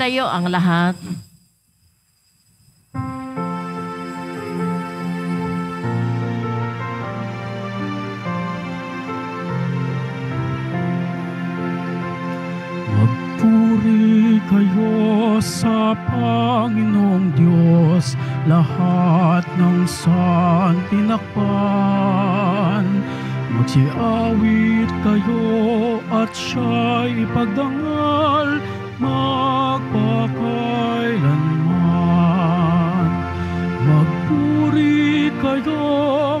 Magtayo ang lahat. Magpuri kayo sa Panginoong Diyos, lahat ng saan tinakpan. Magsiawit kayo at siya'y ipagdangal magpakailanman. Magpuri kayo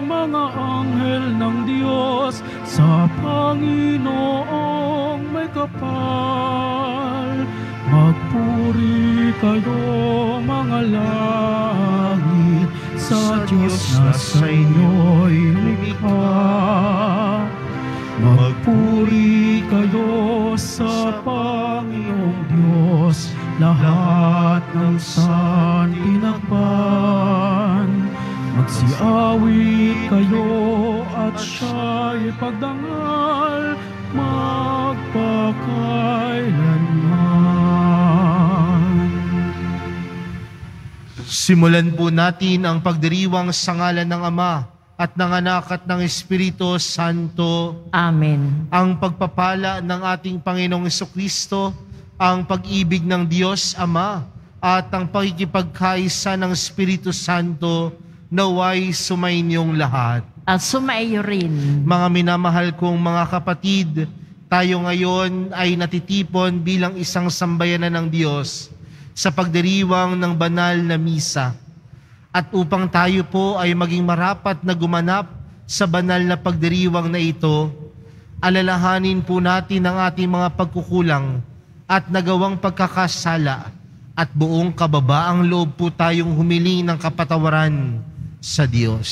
mga anghel ng Diyos sa Panginoong may kapal. Magpuri kayo mga langit sa Diyos na sa inyo'y lumikha. Magpuri kayo sa Panginoong lahat ng saan tinakpan. Magsiawit kayo at siya'y pagdangal magpakailanman. Simulan po natin ang pagdiriwang sa ngalan ng Ama at ng Anak at ng Espiritu Santo. Amen. Ang pagpapala ng ating Panginoong Kristo, ang pag-ibig ng Diyos Ama at ang pagkikipagkaisa ng Espiritu Santo naway sumainyong lahat. At sumaiyo rin. Mga minamahal kong mga kapatid, tayo ngayon ay natitipon bilang isang sambayanan ng Diyos sa pagdiriwang ng banal na misa. At upang tayo po ay maging marapat na gumanap sa banal na pagdiriwang na ito, alalahanin po natin ang ating mga pagkukulang at nagawang pagkakasala at buong kababaang loob po tayong humiling ng kapatawaran sa Diyos.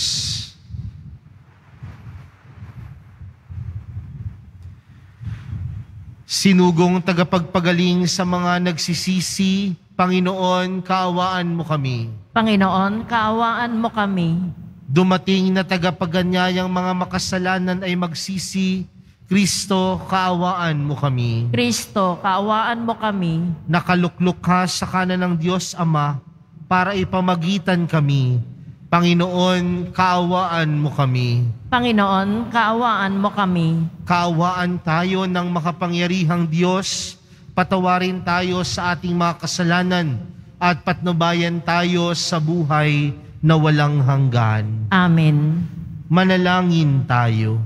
Sinugong tagapagpagaling sa mga nagsisisi, Panginoon, kaawaan mo kami. Panginoon, kaawaan mo kami. Dumating na tagapaganyayang mga makasalanan ay magsisi, Kristo, kaawaan mo kami. Kristo, kaawaan mo kami. Nakaluklok ka sa kanan ng Diyos Ama para ipamagitan kami. Panginoon, kaawaan mo kami. Panginoon, kaawaan mo kami. Kaawaan tayo ng makapangyarihang Diyos, patawarin tayo sa ating mga kasalanan at patnubayan tayo sa buhay na walang hanggan. Amen. Manalangin tayo.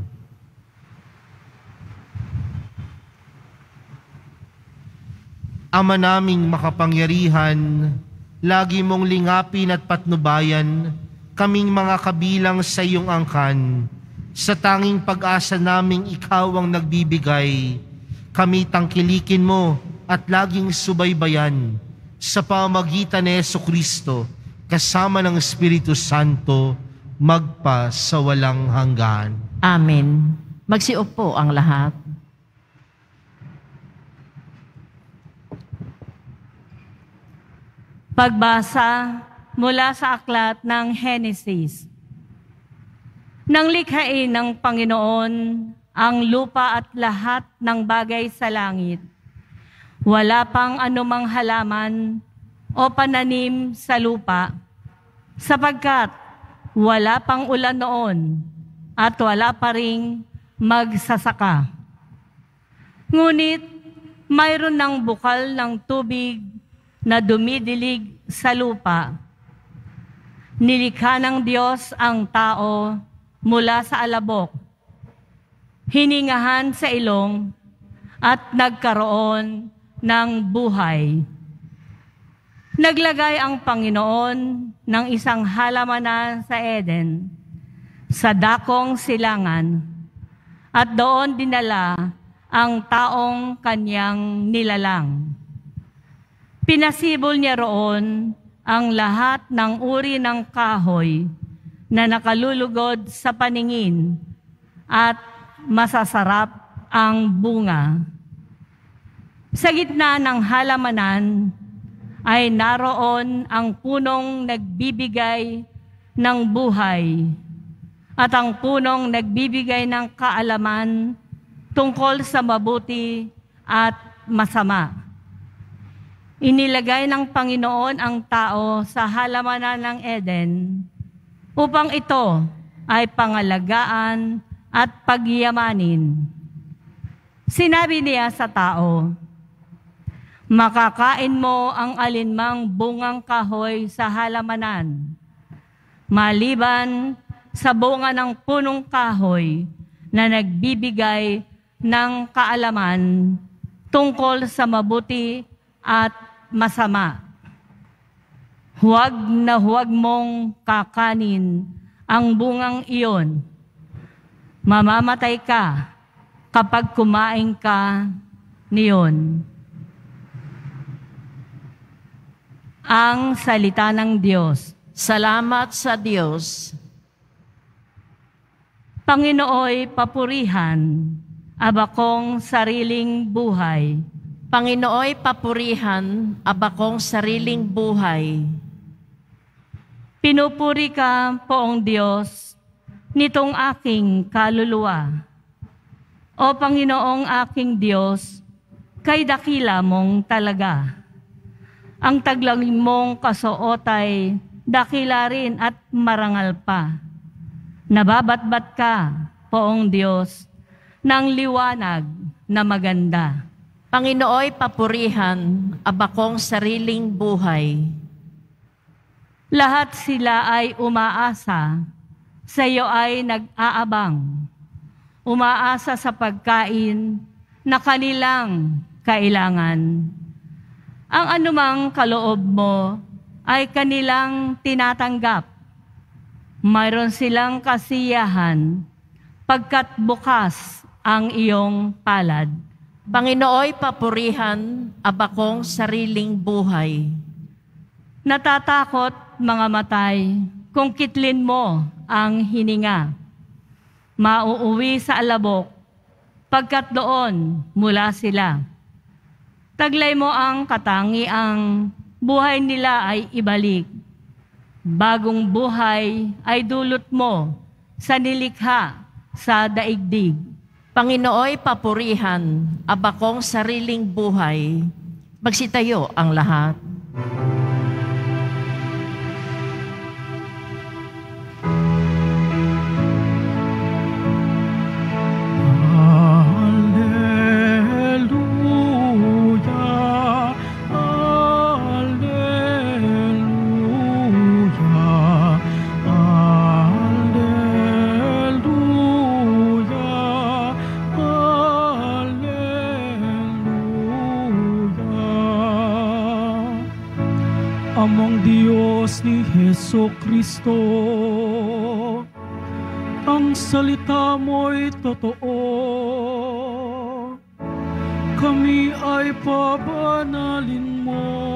Ama naming makapangyarihan, lagi mong lingapin at patnubayan kaming mga kabilang sa iyong angkan. Sa tanging pag-asa naming ikaw ang nagbibigay, kami tangkilikin mo at laging subaybayan sa pamagitan ni Yeso Kristo kasama ng Espiritu Santo magpa sa walang hanggan. Amen. Magsiupo ang lahat. Pagbasa mula sa aklat ng Henesis. Nang likhain ng Panginoon ang lupa at lahat ng bagay sa langit, wala pang anumang halaman o pananim sa lupa, sapagkat wala pang ulan noon at wala pa ring magsasaka. Ngunit mayroon ng bukal ng tubig na dumidilig sa lupa. Nilikha ng Diyos ang tao mula sa alabok, hiningahan sa ilong, at nagkaroon ng buhay. Naglagay ang Panginoon ng isang halamanan sa Eden, sa dakong silangan, at doon dinala ang taong kanyang nilalang. Pinasibol niya roon ang lahat ng uri ng kahoy na nakalulugod sa paningin at masasarap ang bunga. Sa gitna ng halamanan ay naroon ang punong nagbibigay ng buhay at ang punong nagbibigay ng kaalaman tungkol sa mabuti at masama. Inilagay ng Panginoon ang tao sa halamanan ng Eden upang ito ay pangalagaan at pagyamanin. Sinabi niya sa tao, Makakain mo ang alinmang bungang kahoy sa halamanan. Maliban sa bunga ng punong kahoy na nagbibigay ng kaalaman tungkol sa mabuti at masama. Huwag na huwag mong kakanin ang bungang iyon. Mamamatay ka kapag kumain ka niyon. Ang salita ng Diyos. Salamat sa Diyos. Panginooy papurihan, abakong sariling buhay. Panginooy papurihan, abakong sariling buhay. Pinupuri ka, poong Diyos, nitong aking kaluluwa. O Panginoong aking Diyos, kay dakila mong talaga. Ang taglangin mong kasuotay, dakila rin at marangal pa. Nababatbat ka, poong Diyos, ng liwanag na maganda. Panginooy papurihan, abakong sariling buhay. Lahat sila ay umaasa, sa iyo ay nag-aabang. Umaasa sa pagkain na kanilang kailangan. Ang anumang kaloob mo ay kanilang tinatanggap. Mayroon silang kasiyahan pagkat bukas ang iyong palad. Panginooy papurihan, abakong sariling buhay. Natatakot mga matay kung kitlin mo ang hininga. Mauuwi sa alabok pagkat doon mula sila. Taglay mo ang katangiang buhay nila ay ibalik. Bagong buhay ay dulot mo sa nilikha sa daigdig. Panginooy papurihan, abakong sariling buhay. Magsitayo ang lahat. Amang Diyos ni Heso Kristo, ang salita mo'y totoo. Kami ay pabanalin mo.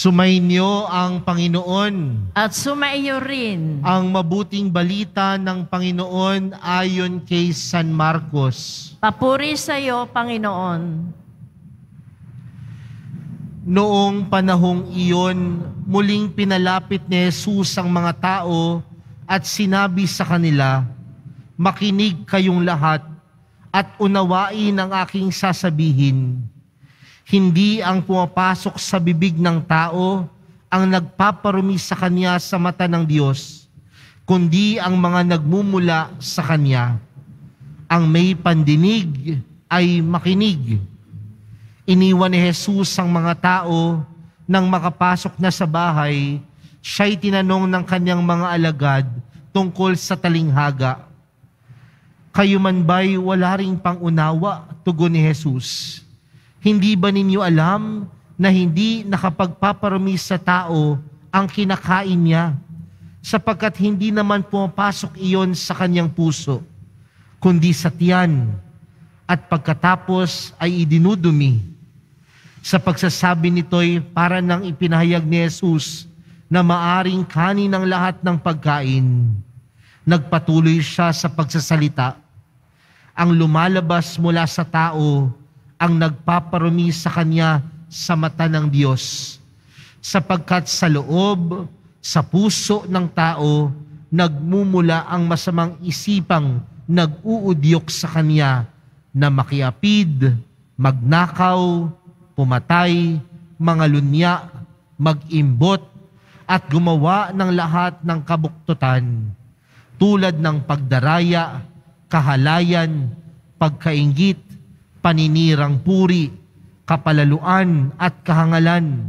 Sumainyo ang Panginoon. At sumaiyo rin Ang mabuting balita ng Panginoon ayon kay San Marcos. Papuri sa iyo, Panginoon. Noong panahong iyon, muling pinalapit ni Jesus ang mga tao at sinabi sa kanila, Makinig kayong lahat at unawain ang aking sasabihin. Hindi ang pumapasok sa bibig ng tao ang nagpaparumi sa kanya sa mata ng Diyos, kundi ang mga nagmumula sa kanya. Ang may pandinig ay makinig. Iniwan ni Jesus ang mga tao nang makapasok na sa bahay, siya'y tinanong ng kanyang mga alagad tungkol sa talinghaga. Kayo man ba'y wala ring pangunawa, tugon ni Jesus. Hindi ba ninyo alam na hindi nakapagpaparami sa tao ang kinakain niya, sapagkat hindi naman pumapasok iyon sa kanyang puso, kundi sa tiyan, at pagkatapos ay idinudumi. Sa pagsasabi nito'y para nang ipinahayag ni Jesus na maaring kanin ang lahat ng pagkain. nagpatuloy siya sa pagsasalita. Ang lumalabas mula sa tao ang nagpaparumi sa kanya sa mata ng Diyos. Sapagkat sa loob, sa puso ng tao, nagmumula ang masamang isipang nag-uudyok sa kanya na makiapid, magnakaw, pumatay, mga lunya, mag-imbot, at gumawa ng lahat ng kabuktutan, tulad ng pagdaraya, kahalayan, pagkaingit, paninirang puri, kapalaluan at kahangalan.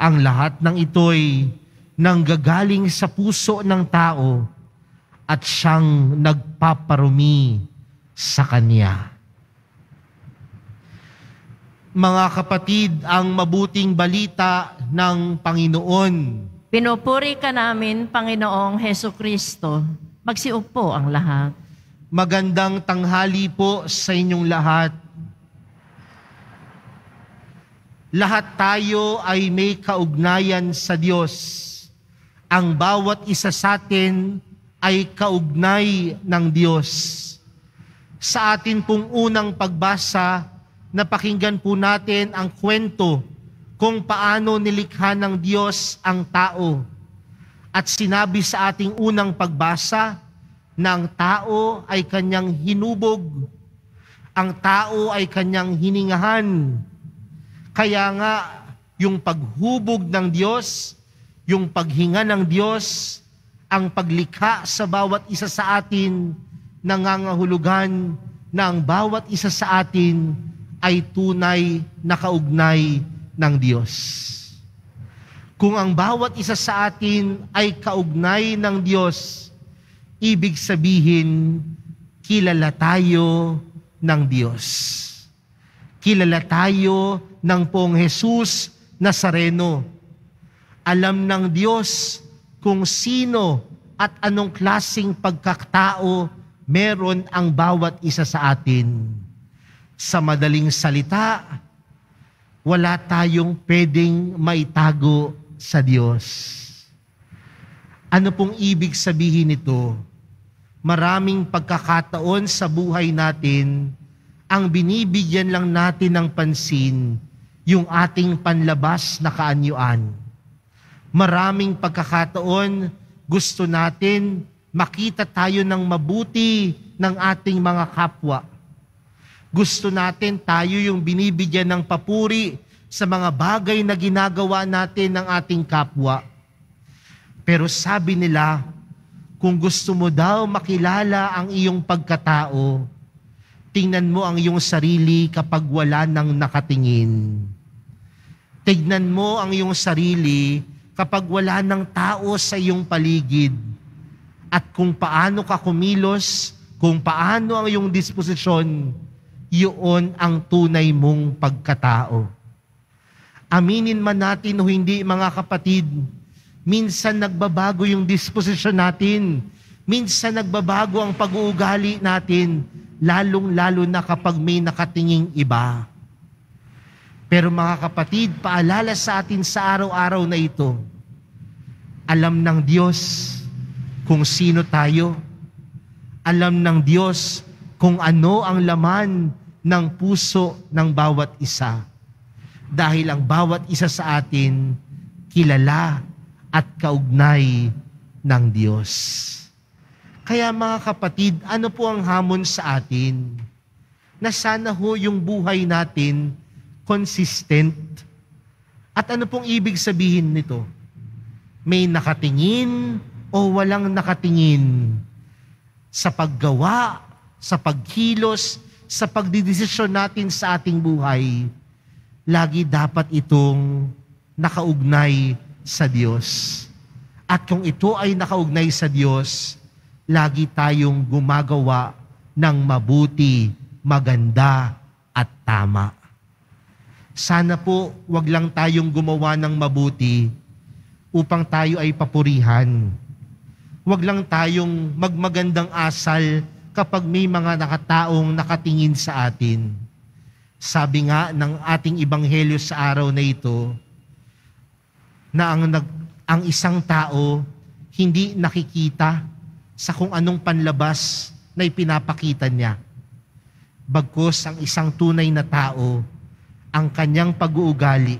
Ang lahat ng ito'y nanggagaling sa puso ng tao at siyang nagpaparumi sa kanya. Mga kapatid, ang mabuting balita ng Panginoon. Pinupuri ka namin, Panginoong Heso Kristo. Magsiupo ang lahat. Magandang tanghali po sa inyong lahat. Lahat tayo ay may kaugnayan sa Diyos. Ang bawat isa sa atin ay kaugnay ng Diyos. Sa atin pong unang pagbasa, napakinggan po natin ang kwento kung paano nilikha ng Diyos ang tao. At sinabi sa ating unang pagbasa na tao ay kanyang hinubog, ang tao ay kanyang hiningahan. Kaya nga, yung paghubog ng Diyos, yung paghinga ng Diyos, ang paglikha sa bawat isa sa atin, nangangahulugan na ang bawat isa sa atin ay tunay na kaugnay ng Diyos. Kung ang bawat isa sa atin ay kaugnay ng Diyos, ibig sabihin, kilala tayo ng Diyos. Kilala tayo ng pong Jesus Nazareno. Alam ng Diyos kung sino at anong klasing pagkakatao meron ang bawat isa sa atin. Sa madaling salita, wala tayong pwedeng maitago sa Diyos. Ano pong ibig sabihin nito? Maraming pagkakataon sa buhay natin, ang binibigyan lang natin ng pansin, yung ating panlabas na kaanyuan. Maraming pagkakataon, gusto natin makita tayo ng mabuti ng ating mga kapwa. Gusto natin tayo yung binibigyan ng papuri sa mga bagay na ginagawa natin ng ating kapwa. Pero sabi nila, kung gusto mo daw makilala ang iyong pagkatao, tingnan mo ang iyong sarili kapag wala nang nakatingin. Tignan mo ang iyong sarili kapag wala nang tao sa iyong paligid at kung paano ka kumilos, kung paano ang iyong disposisyon, yun ang tunay mong pagkatao. Aminin man natin o hindi mga kapatid, minsan nagbabago yung disposisyon natin. Minsan nagbabago ang pag-uugali natin, lalong-lalo na kapag may nakatinging iba. Pero mga kapatid, paalala sa atin sa araw-araw na ito, alam ng Diyos kung sino tayo. Alam ng Diyos kung ano ang laman ng puso ng bawat isa. Dahil ang bawat isa sa atin kilala at kaugnay ng Diyos. Kaya mga kapatid, ano po ang hamon sa atin? Na sana ho yung buhay natin consistent. At ano pong ibig sabihin nito? May nakatingin o walang nakatingin sa paggawa, sa pagkilos, sa pagdidesisyon natin sa ating buhay, lagi dapat itong nakaugnay sa Diyos. At kung ito ay nakaugnay sa Diyos, lagi tayong gumagawa ng mabuti, maganda at tama. Sana po wag lang tayong gumawa ng mabuti upang tayo ay papurihan. Wag lang tayong magmagandang asal kapag may mga nakataong nakatingin sa atin. Sabi nga ng ating ibanghelyo sa araw na ito, na ang, nag, ang isang tao hindi nakikita sa kung anong panlabas na ipinapakita niya. Bagkus ang isang tunay na tao, ang kanyang pag-uugali,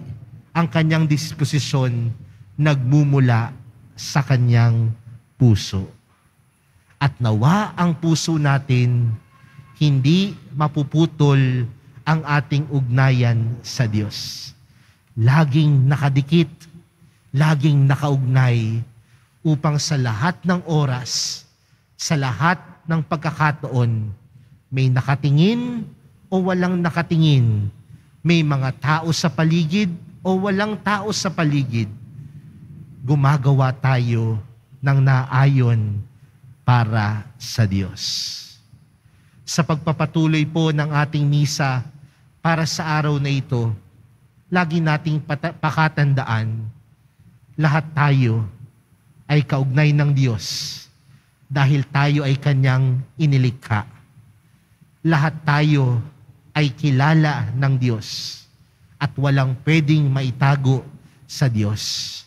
ang kanyang disposisyon, nagmumula sa kanyang puso. At nawa ang puso natin, hindi mapuputol ang ating ugnayan sa Diyos. Laging nakadikit, laging nakaugnay upang sa lahat ng oras, sa lahat ng pagkakataon, may nakatingin o walang nakatingin, may mga tao sa paligid o walang tao sa paligid, gumagawa tayo ng naayon para sa Diyos. Sa pagpapatuloy po ng ating misa para sa araw na ito, lagi nating pakatandaan, lahat tayo ay kaugnay ng Diyos dahil tayo ay Kanyang inilikha. Lahat tayo ay kilala ng Diyos at walang pwedeng maitago sa Diyos.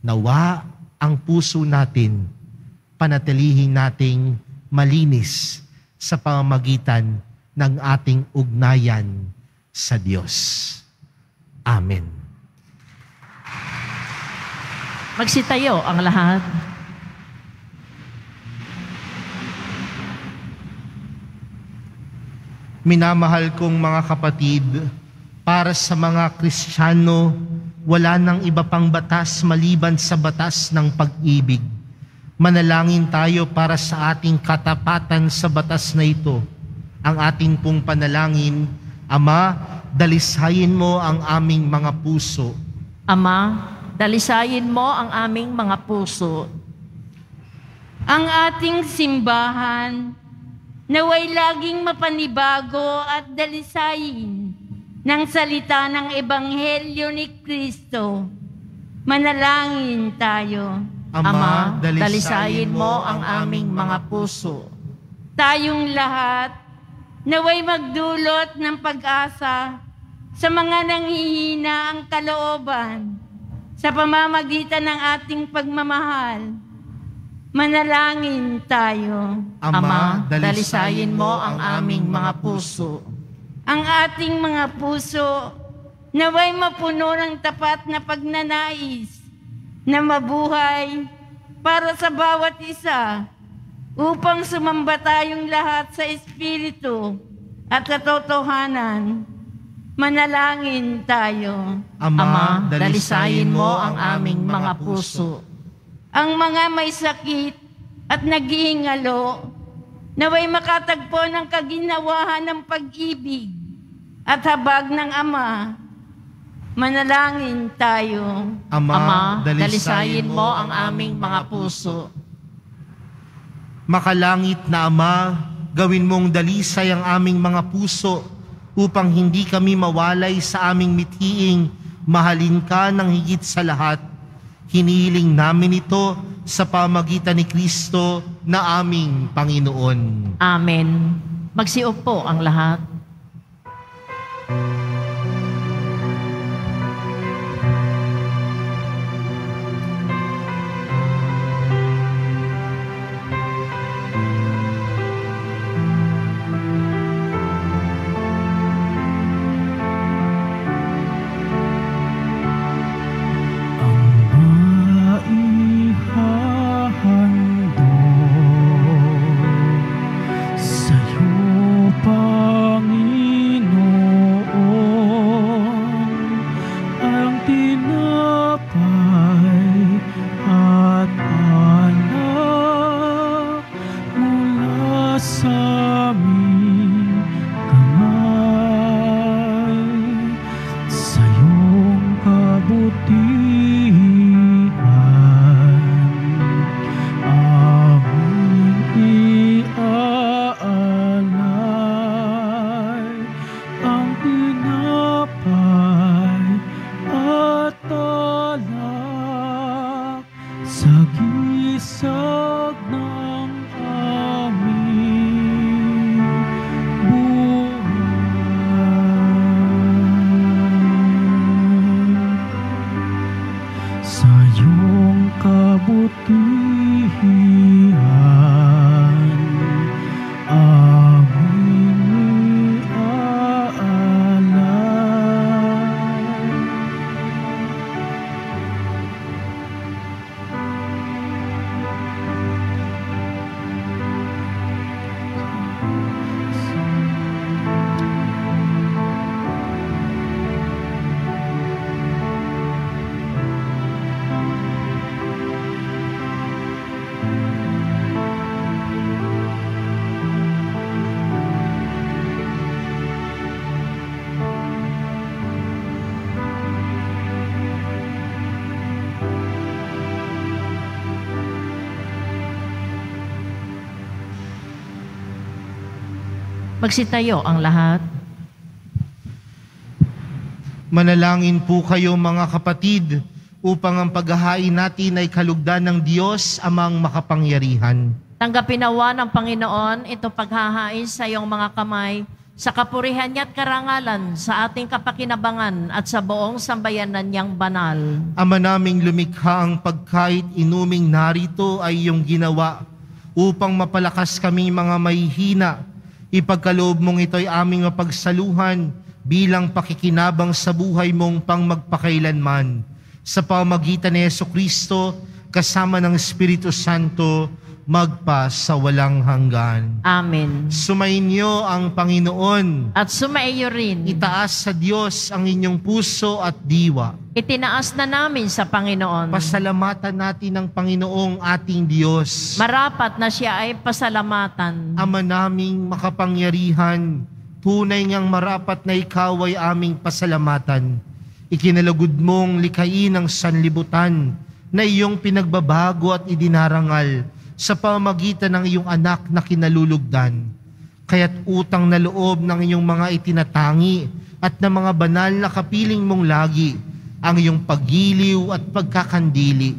Nawa ang puso natin, panatilihin nating malinis sa pamamagitan ng ating ugnayan sa Diyos. Amen. Magsitayo ang lahat. Minamahal kong mga kapatid, para sa mga Kristiyano, wala nang iba pang batas maliban sa batas ng pag-ibig. Manalangin tayo para sa ating katapatan sa batas na ito. Ang ating pong panalangin, Ama, dalisayin mo ang aming mga puso. Ama, dalisayin mo ang aming mga puso. Ang ating simbahan, naway laging mapanibago at dalisayin ng salita ng Ebanghelyo ni Kristo. Manalangin tayo. Ama, dalisayin mo ang aming mga puso. Tayong lahat, naway magdulot ng pag-asa sa mga nanghihina ang kalooban sa pamamagitan ng ating pagmamahal. Manalangin tayo. Ama, dalisayin mo ang aming mga puso. Ang ating mga puso naway mapuno ng tapat na pagnanais na mabuhay para sa bawat isa upang sumamba tayong lahat sa Espiritu at katotohanan. Manalangin tayo. Ama, dalisayin mo ang aming mga puso. Ang mga may sakit at nag-iingalo, naway makatagpo ng kaginawahan ng pag-ibig at habag ng Ama. Manalangin tayo. Ama, dalisayin mo ang aming mga puso. Makalangit na Ama, gawin mong dalisay ang aming mga puso upang hindi kami mawalay sa aming mithiing mahalin ka ng higit sa lahat. Hinihiling namin ito sa pamagitan ni Kristo na aming Panginoon. Amen. Magsiupo ang lahat. Ang Magsitayo ang lahat. Manalangin po kayo mga kapatid upang ang paghahain natin ay kalugdan ng Diyos amang makapangyarihan. Tanggapin nawa ng Panginoon ito paghahain sa iyong mga kamay sa kapurihan niya at karangalan sa ating kapakinabangan at sa buong sambayanan niyang banal. Ama naming lumikha ang pagkait inuming narito ay iyong ginawa upang mapalakas kami mga mahihina. Ipagkaloob mong ito'y aming mapagsaluhan bilang pakikinabang sa buhay mong pang magpakailanman. Sa pamagitan ni Yeso Kristo, kasama ng Espiritu Santo, magpa sa walang hanggan. Amen. Sumainyo ang Panginoon. At sumaiyo rin. Itaas sa Diyos ang inyong puso at diwa. Itinaas na namin sa Panginoon. Pasalamatan natin ang Panginoong ating Diyos. Marapat na siya ay pasalamatan. Ama naming makapangyarihan, tunay ngang marapat na ikaw ay aming pasalamatan. Ikinalagod mong likain ang sanlibutan na iyong pinagbabago at idinarangal sa pamagitan ng iyong anak na kinalulugdan. Kaya't utang na loob ng iyong mga itinatangi at ng mga banal na kapiling mong lagi ang iyong paggiliw at pagkakandili.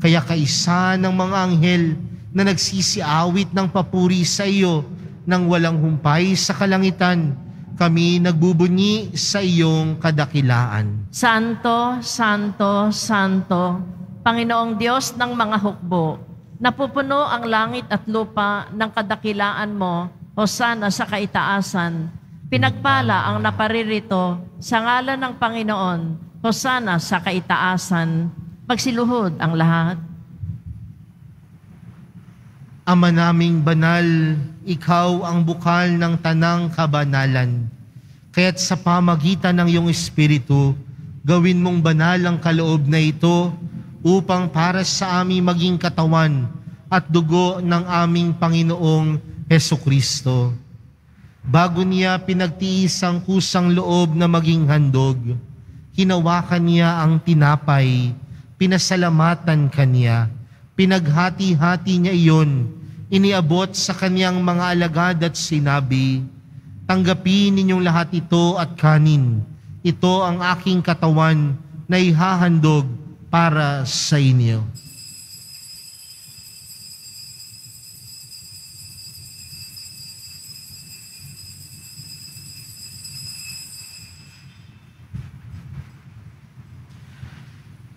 Kaya kaisa ng mga anghel na nagsisiawit ng papuri sa iyo nang walang humpay sa kalangitan, kami nagbubunyi sa iyong kadakilaan. Santo, Santo, Santo, Panginoong Diyos ng mga hukbo, napupuno ang langit at lupa ng kadakilaan mo, Hosana sa kaitaasan. Pinagpala ang naparirito sa ngalan ng Panginoon, Hosana sa kaitaasan. Magsiluhod ang lahat. Ama naming banal, ikaw ang bukal ng tanang kabanalan. Kaya't sa pamagitan ng iyong Espiritu, gawin mong banal ang kaloob na ito upang para sa aming maging katawan at dugo ng aming Panginoong Heso Kristo. Bago niya pinagtiis ang kusang loob na maging handog, hinawakan niya ang tinapay, pinasalamatan kanya, pinaghati-hati niya iyon, iniabot sa kanyang mga alagad at sinabi, Tanggapin ninyong lahat ito at kanin. Ito ang aking katawan na ihahandog para sa inyo.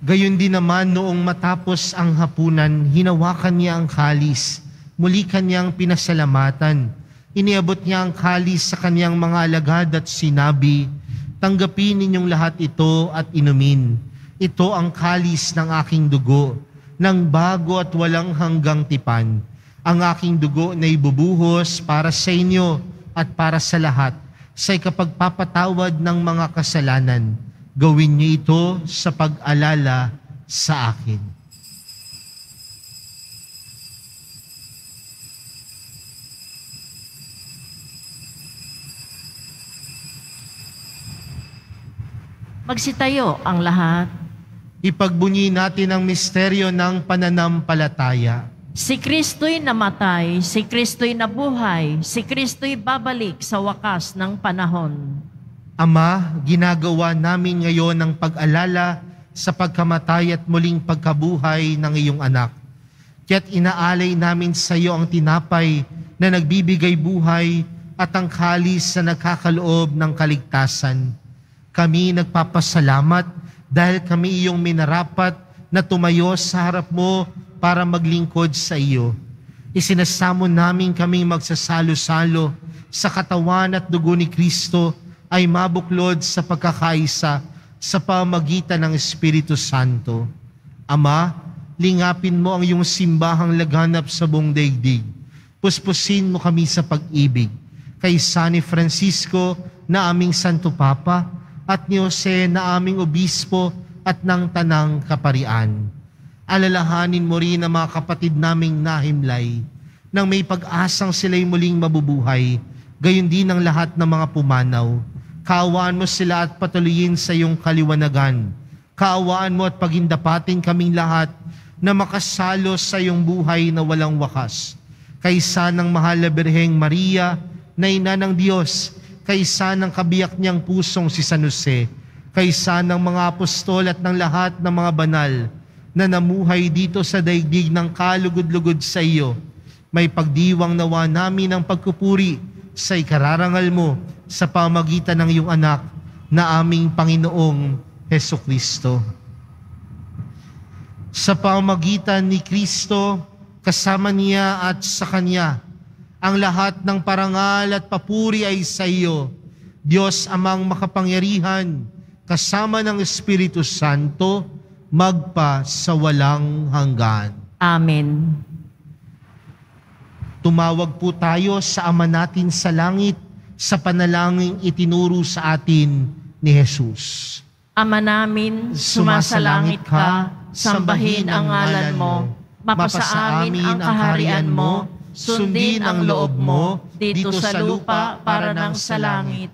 Gayon din naman noong matapos ang hapunan, hinawakan niya ang kalis. Muli kanyang pinasalamatan. Iniabot niya ang kalis sa kanyang mga alagad at sinabi, Tanggapin ninyong lahat ito at inumin. Ito ang kalis ng aking dugo, ng bago at walang hanggang tipan. Ang aking dugo na ibubuhos para sa inyo at para sa lahat sa ikapagpapatawad ng mga kasalanan. Gawin niyo ito sa pag-alala sa akin. Magsitayo ang lahat. Ipagbunyi natin ang misteryo ng pananampalataya. Si Kristo'y namatay, si Kristo'y nabuhay, si Kristo'y babalik sa wakas ng panahon. Ama, ginagawa namin ngayon ang pag-alala sa pagkamatay at muling pagkabuhay ng iyong anak. Kaya't inaalay namin sa iyo ang tinapay na nagbibigay buhay at ang kalis na nagkakaloob ng kaligtasan. Kami nagpapasalamat dahil kami iyong minarapat na tumayo sa harap mo para maglingkod sa iyo. Isinasamo namin kaming magsasalo-salo sa katawan at dugo ni Kristo ay mabuklod sa pagkakaisa sa pamagitan ng Espiritu Santo. Ama, lingapin mo ang iyong simbahang laganap sa buong daigdig. Puspusin mo kami sa pag-ibig. Kay San Francisco na aming Santo Papa at ni Jose na aming Obispo at ng Tanang Kaparian. Alalahanin mo rin ang mga kapatid naming nahimlay nang may pag-asang sila'y muling mabubuhay, gayon din ang lahat ng mga pumanaw. Kaawaan mo sila at patuloyin sa iyong kaliwanagan. Kaawaan mo at pagindapatin kaming lahat na makasalo sa iyong buhay na walang wakas. Kaysa ng mahal na Birheng Maria, na ina ng Diyos, kaysa ng kabiyak niyang pusong si San Jose, kaysa ng mga apostol at ng lahat ng mga banal na namuhay dito sa daigdig ng kalugod-lugod sa iyo. May pagdiwang nawa namin ang pagkupuri sa ikararangal mo sa pamagitan ng iyong anak na aming Panginoong Heso Kristo. Sa pamagitan ni Kristo, kasama niya at sa Kanya, ang lahat ng parangal at papuri ay sa iyo, Diyos amang makapangyarihan, kasama ng Espiritu Santo, magpa sa walang hanggan. Amen. Tumawag po tayo sa Ama natin sa langit sa panalangin itinuro sa atin ni Jesus. Ama namin, sumasalangit ka, sambahin ang ngalan mo, mapasa amin ang kaharian mo, sundin ang loob mo dito sa lupa para ng sa langit.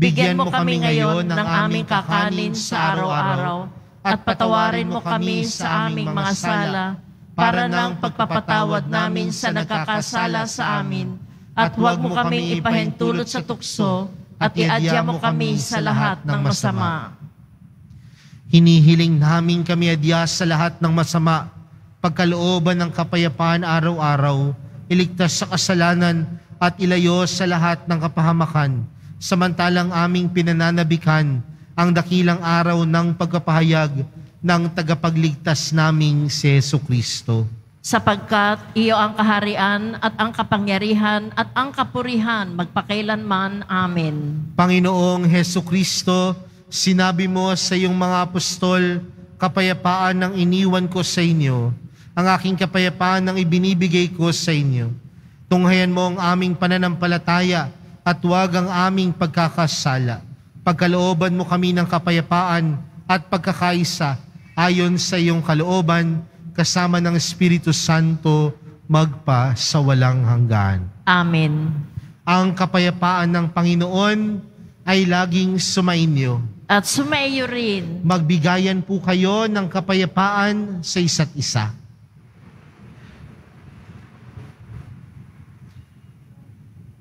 Bigyan mo kami ngayon ng aming kakanin sa araw-araw at patawarin mo kami sa aming mga sala para ng pagpapatawad namin sa nagkakasala sa amin at huwag mo kaming ipahintulot sa tukso at iadya mo kami sa lahat ng masama. Hinihiling namin kami adya sa lahat ng masama, pagkalooban ng kapayapaan araw-araw, iligtas sa kasalanan at ilayo sa lahat ng kapahamakan, samantalang aming pinananabikan ang dakilang araw ng pagkapahayag ng tagapagligtas naming si Yesu Kristo. Sapagkat iyo ang kaharian at ang kapangyarihan at ang kapurihan magpakailanman. Amen. Panginoong Heso Kristo, sinabi mo sa iyong mga apostol, kapayapaan ang iniwan ko sa inyo, ang aking kapayapaan ang ibinibigay ko sa inyo. Tunghayan mo ang aming pananampalataya at huwag ang aming pagkakasala. Pagkalooban mo kami ng kapayapaan at pagkakaisa ayon sa iyong kalooban, kasama ng Espiritu Santo, magpa sa walang hanggan. Amen. Ang kapayapaan ng Panginoon ay laging sumainyo. At sumaiyo rin. Magbigayan po kayo ng kapayapaan sa isa't isa.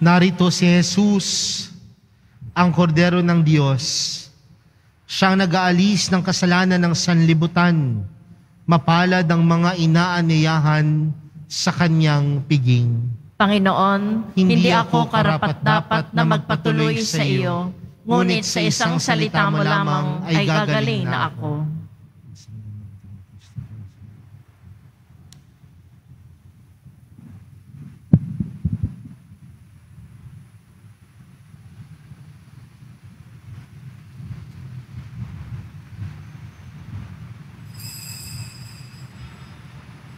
Narito si Jesus, ang kordero ng Diyos. Siyang nag-aalis ng kasalanan ng sanlibutan. Mapalad ang mga inaaniyahan sa kanyang piging. Panginoon, hindi, ako karapat-dapat na magpatuloy sa iyo, ngunit sa isang salita mo lamang ay gagaling na ako.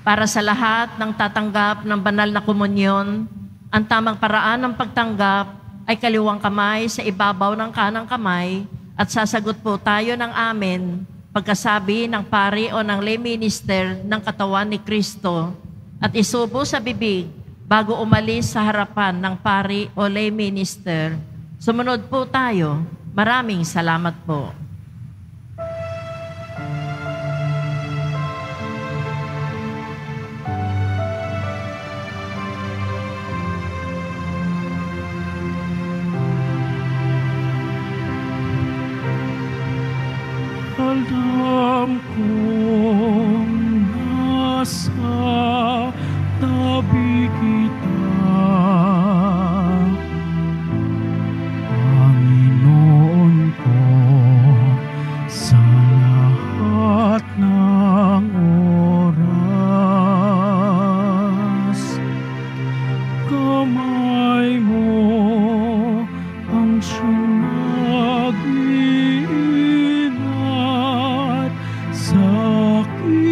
Para sa lahat ng tatanggap ng banal na komunyon, ang tamang paraan ng pagtanggap ay kaliwang kamay sa ibabaw ng kanang kamay at sasagot po tayo ng amen pagkasabi ng pari o ng lay minister ng katawan ni Kristo at isubo sa bibig bago umalis sa harapan ng pari o lay minister. Sumunod po tayo. Maraming salamat po. Sa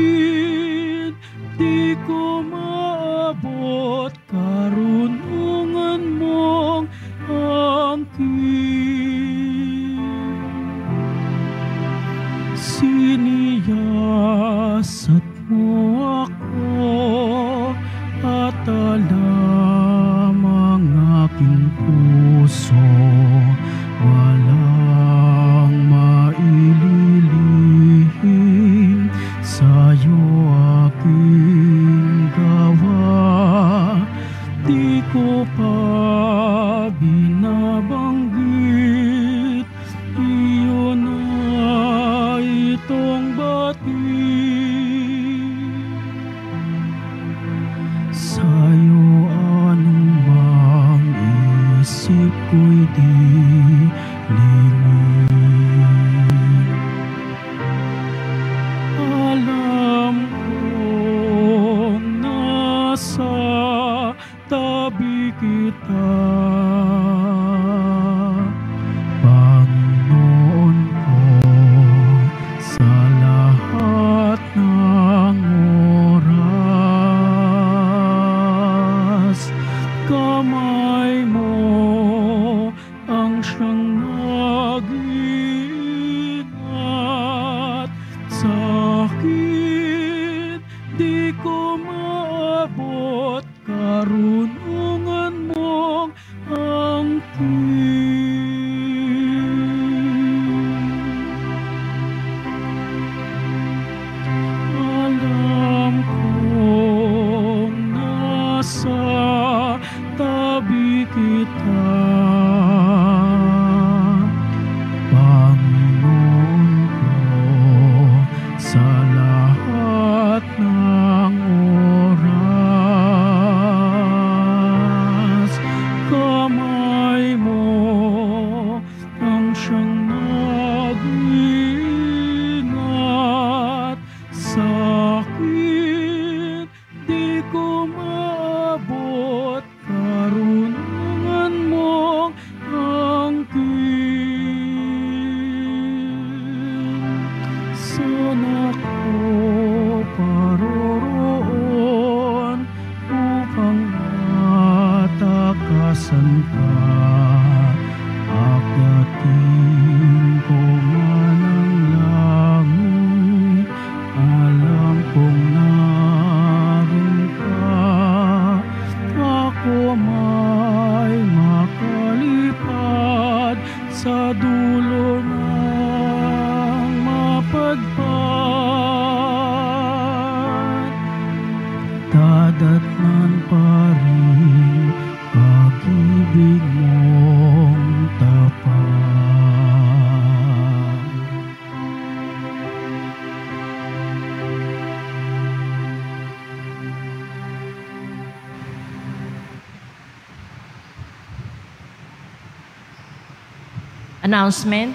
Announcement.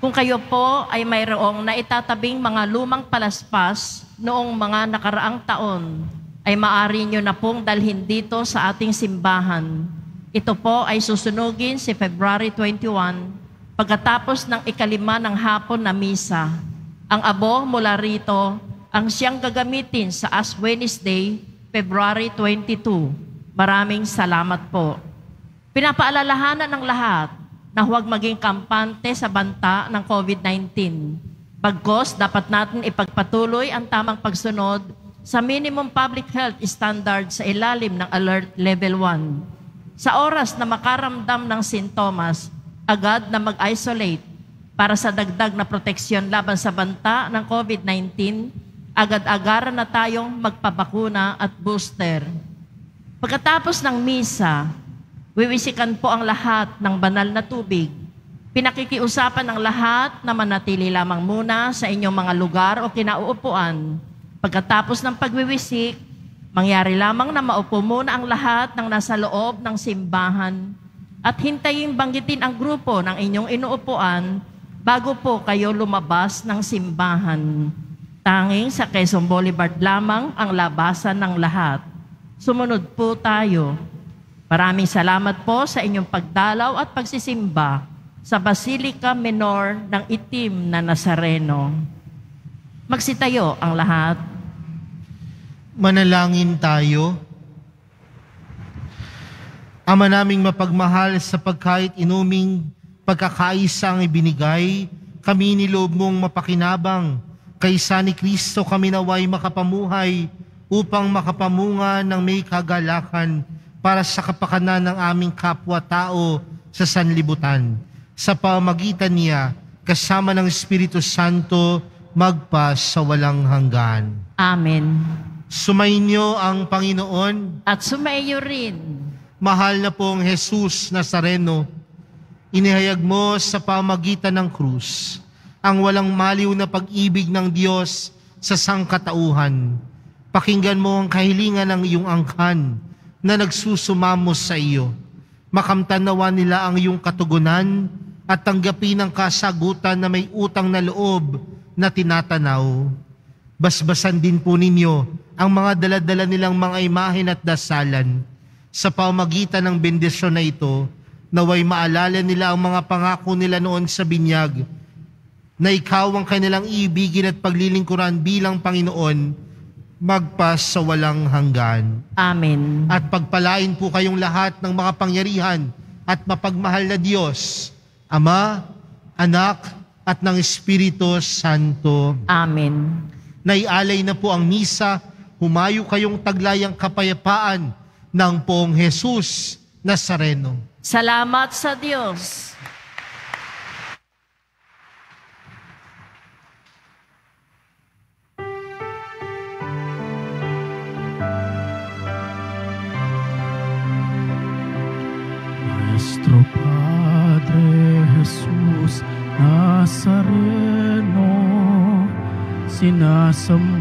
Kung kayo po ay mayroong naitatabing mga lumang palaspas noong mga nakaraang taon, ay maaari nyo na pong dalhin dito sa ating simbahan. Ito po ay susunugin si February 21 pagkatapos ng ikalima ng hapon na misa. Ang abo mula rito ang siyang gagamitin sa Ash Wednesday, February 22. Maraming salamat po. Pinapaalalahanan ng lahat na huwag maging kampante sa banta ng COVID-19. Bagkos, dapat natin ipagpatuloy ang tamang pagsunod sa minimum public health standard sa ilalim ng Alert Level 1. Sa oras na makaramdam ng sintomas, agad na mag-isolate para sa dagdag na proteksyon laban sa banta ng COVID-19, agad-agaran na tayong magpabakuna at booster. Pagkatapos ng misa, wiwisikan po ang lahat ng banal na tubig. Pinakikiusapan ng lahat na manatili lamang muna sa inyong mga lugar o kinauupuan. Pagkatapos ng pagwiwisik, mangyari lamang na maupo muna ang lahat ng nasa loob ng simbahan at hintayin banggitin ang grupo ng inyong inuupuan bago po kayo lumabas ng simbahan. Tanging sa Quezon Boulevard lamang ang labasan ng lahat. Sumunod po tayo. Maraming salamat po sa inyong pagdalaw at pagsisimba sa Basilica Menor ng Itim na Nazareno. Magsitayo ang lahat. Manalangin tayo. Ama naming mapagmahal sa pagkait inuming pagkakaisa ang ibinigay, kami niloob mong mapakinabang, kaysa ni Kristo kami naway makapamuhay upang makapamunga ng may kagalakan para sa kapakanan ng aming kapwa-tao sa sanlibutan. Sa pamagitan niya, kasama ng Espiritu Santo, magpa sa walang hanggan. Amen. Sumainyo ang Panginoon, At sumaiyo rin. mahal na pong Jesus Nazareno, inihayag mo sa pamagitan ng krus ang walang maliw na pag-ibig ng Diyos sa sangkatauhan. Pakinggan mo ang kahilingan ng iyong angkan na nagsusumamos sa iyo. Makamtanawa nila ang iyong katugunan at tanggapin ang kasagutan na may utang na loob na tinatanaw. Basbasan din po ninyo ang mga daladala nilang mga imahen at dasalan. Sa pamagitan ng bendisyon na ito, naway maalala nila ang mga pangako nila noon sa binyag, na ikaw ang kanilang ibigin at paglilingkuran bilang Panginoon, magpas sa walang hanggan. Amen. At pagpalain po kayong lahat ng mga pangyarihan at mapagmahal na Diyos, Ama, Anak, at ng Espiritu Santo. Amen. Naialay na po ang misa, humayo kayong taglayang kapayapaan ng poong Jesus Nazareno. Salamat sa Diyos. some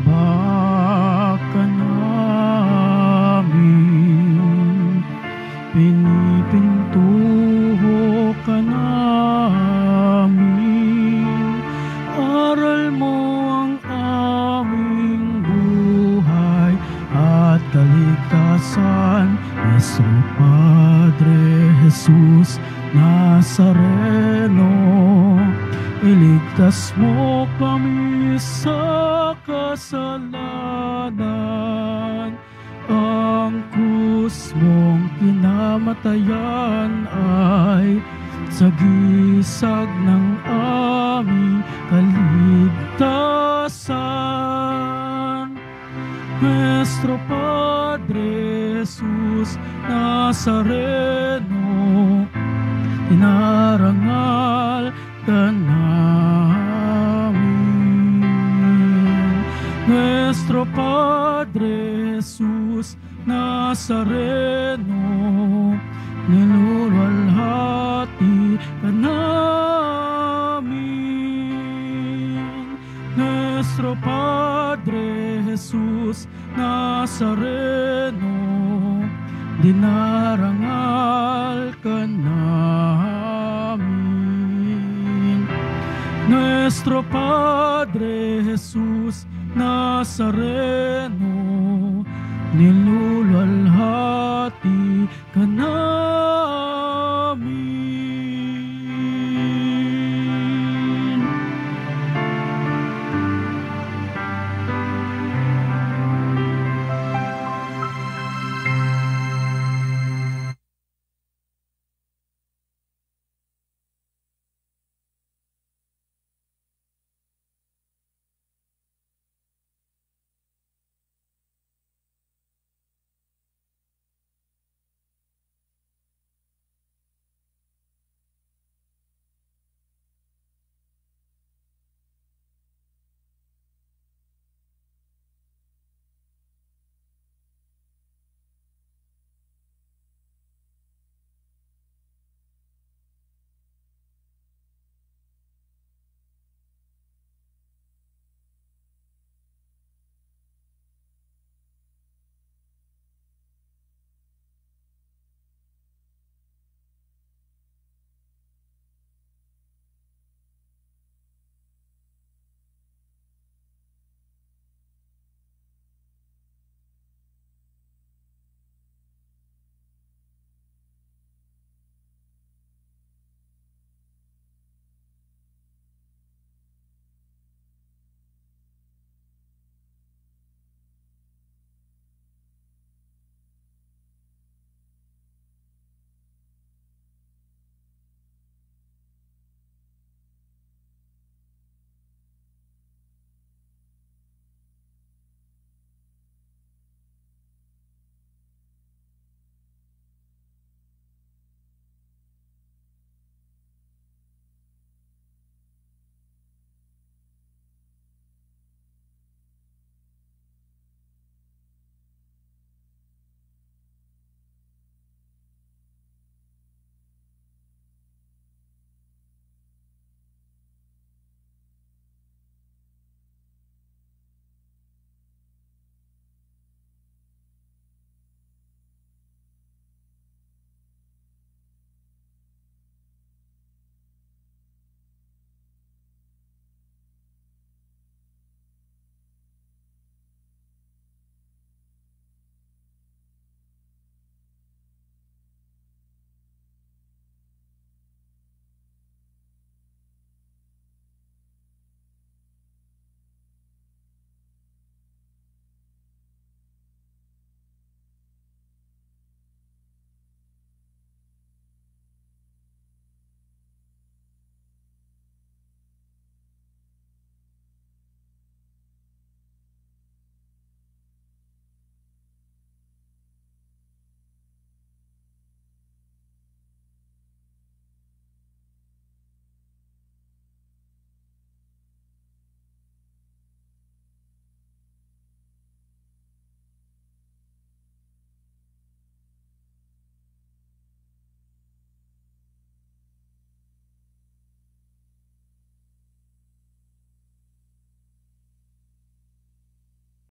Nuestro Padre Jesus Nazareno, niluluwalhati ka namin. Nuestro Padre Jesus Nazareno, dinarangal ka namin. Nuestro Padre Jesus Nazareno, niluluwalhati ka namin.